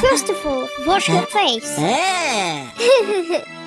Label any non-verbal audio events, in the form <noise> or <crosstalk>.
First of all, wash your face. <laughs> Eh. <laughs>